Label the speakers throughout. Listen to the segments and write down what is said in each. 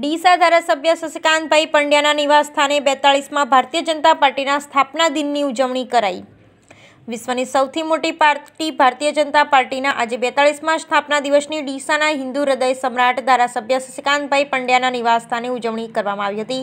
Speaker 1: ડીસા ધારાસભ્ય શશિકાંતભાઈ પંડ્યાના નિવાસસ્થાને બેતાળીસમાં ભારતીય જનતા પાર્ટીના સ્થાપના દિનની ઉજવણી કરાઈ. વિશ્વની સૌથી મોટી પાર્ટી ભારતીય જનતા પાર્ટીના આજે બેતાળીસમાં સ્થાપના દિવસની ડીસાના હિન્દુ હૃદય સમ્રાટ ધારાસભ્ય શશિકાંતભાઈ પંડ્યાના નિવાસસ્થાને ઉજવણી કરવામાં આવી હતી,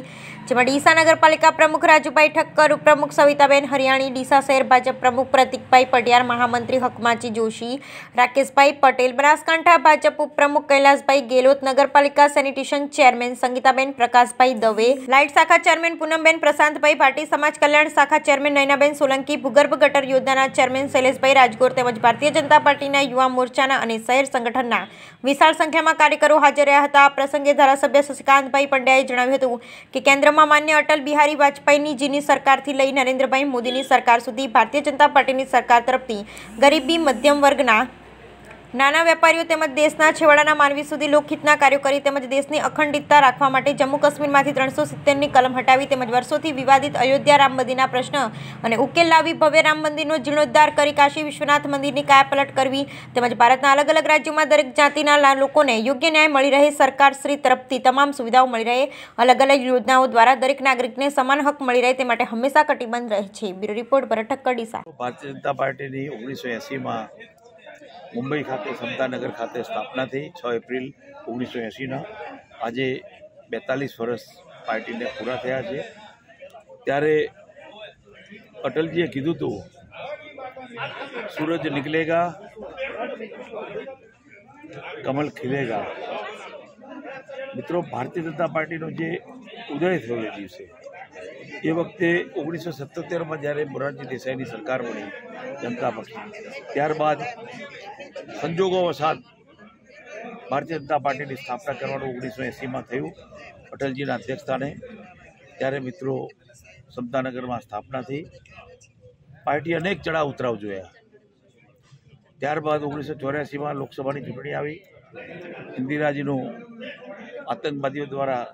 Speaker 1: જેમાં ડીસા નગરપાલિકા પ્રમુખ રાજુભાઈ ઠક્કર, ઉપપ્રમુખ સવિતાબેન હરિયાણી, ડીસા શહેર ભાજપ પ્રમુખ પ્રતિકભાઈ પટિયાર મહામંત્રી હકમાચી જોશી, રાકેશભાઈ પટેલ, બનાસકાંઠા ભાજપ ઉપપ્રમુખ કૈલાસભાઈ ગેલોત, નગરપાલિકા sanitation chairman Sangitaben Prakashbhai Dave, light શાખા ચેરમેન પૂનમબેન પ્રશાંતભાઈ ભાટી, સમાજ કલ્યાણ શાખા ચેરમેન નયનાબેન સોલંકી, ભૂગર્ભ ગટર યોજનાના ચેરમેન શૈલેષભાઈ રાજગોર તેમજ ભારતીય જનતા પાર્ટીના યુવા મોરચાના અને શહેર સંગઠનના વિશાળ સંખ્યામાં કાર્યકરો હાજર રહ્યા હતા. આ પ્રસંગે ધારાસભ્ય શશિકાંતભાઈ પંડ્યાએ જણાવ્યું હતું કે કેન્દ્રમાં માન્ય અટલ બિહારી વાજપેયીની, જીની સરકારથી લઈ નરેન્દ્રભાઈ મોદીની સરકાર સુધી ભારતીય જનતા પાર્ટીની સરકાર તરફથી ગરીબી મધ્યમ વર્ગના નાના વેપારીઓ તેમજ દેશના છેવાડાના માનવી સુધી લોકહિતના કાર્યો કરી તેમજ દેશની અખંડિતતા રાખવા માટે જમ્મુ કાશ્મીરમાંથી ત્રણસો સિત્તેરની કલમ હટાવી તેમજ વર્ષોથી વિવાદિત અયોધ્યા રામ મંદિરના પ્રશ્ન અને ઉકેલ લાવી ભવ્ય રામ મંદિરનો જીર્ણોદ્ધાર કરી કાશી વિશ્વનાથ મંદિરની કાયાપલટ કરવી તેમજ ભારતના અલગ અલગ રાજ્યોમાં દરેક જાતિના લોકોને યોગ્ય ન્યાય મળી રહે સરકાર શ્રી તરફથી તમામ સુવિધાઓ મળી રહે, અલગ અલગ યોજનાઓ દ્વારા દરેક નાગરિકને સમાન હક મળી રહે તે માટે હંમેશા કટિબદ્ધ રહે છે. બ્યુરો રિપોર્ટ ભરત ઠક્કર ડીસા
Speaker 2: ભારતીય જનતા પાર્ટીની ઓગણીસો એંસીમાં મુંબઈ ખાતે સમતાનગર ખાતે સ્થાપના થઈ છ એપ્રિલ ઓગણીસો એંસીના આજે બેતાલીસ વર્ષ પાર્ટીને પૂરા થયા છે. ત્યારે અટલજીએ કીધું હતું, સૂરજ નીકળેગા, કમલ ખીલેગા. મિત્રો, ભારતીય જનતા પાર્ટીનો જે ઉદય થયો એ દિવસે એ વખતે ઓગણીસો સત્તોતેરમાં જ્યારે મોરારજી દેસાઈની સરકાર બની જનતા પક્ષની, ત્યારબાદ સંજોગો વસાત ભારતીય જનતા પાર્ટીની સ્થાપના કરવાનું ઓગણીસો એંસીમાં થયું, અટલજીના અધ્યક્ષસ્થાને ત્યારે મિત્રો સમતાનગરમાં સ્થાપના થઈ. પાર્ટી અનેક ચડાવ ઉતરાવ જોયા. ત્યારબાદ ઓગણીસો ચોર્યાસીમાં લોકસભાની ચૂંટણી આવી. ઇન્દિરાજીનું આતંકવાદીઓ દ્વારા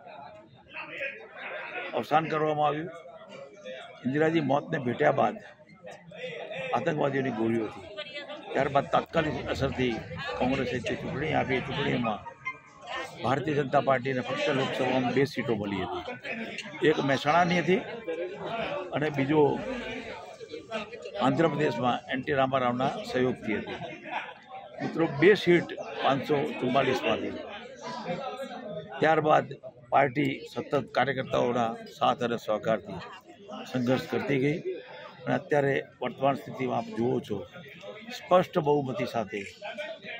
Speaker 2: અવસાન કરવામાં આવ્યું. ઇન્દિરાજી મોતને ભેટ્યા બાદ આતંકવાદીઓની ગોળીઓથી ત્યારબાદ તાત્કાલિક અસરથી કોંગ્રેસે ચૂંટણી આપી ચૂંટણીમાં ભારતીય જનતા પાર્ટીને ફક્ત લોકસભામાં બે સીટો મળી હતી. એક મહેસાણાની હતી અને બીજો આંધ્રપ્રદેશમાં એન્ટી રામારાવના સહયોગથી હતી. મિત્રો, બે સીટ પાંચસો ચુમ્માલીસમાંથી ત્યારબાદ પાર્ટી સતત કાર્યકર્તાઓના સાથ અને સહકારથી સંઘર્ષ કરતી ગઈ. અને અત્યારે વર્તમાન સ્થિતિમાં આપ જુઓ છો, સ્પષ્ટ બહુમતી સાથે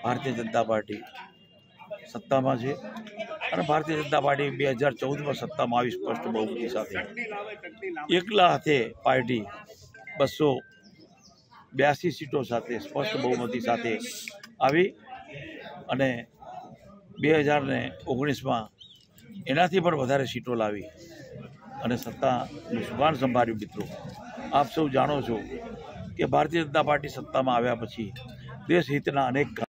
Speaker 2: ભારતીય જનતા પાર્ટી સત્તામાં છે. અને ભારતીય જનતા પાર્ટી બે હજાર ચૌદમાં સત્તામાં આવી સ્પષ્ટ બહુમતી સાથે એકલા હાથે પાર્ટી બસો બ્યાસી સીટો સાથે સ્પષ્ટ બહુમતી સાથે આવી. અને બે હજાર ને ઓગણીસમાં એનાથી પણ વધારે સીટો લાવી અને સત્તાનું સુકાન સંભાળ્યું મિત્રો. આપ સૌ જાણો છો કે ભારતીય જનતા પાર્ટી સત્તામાં આવ્યા પછી દેશ હિતના અનેક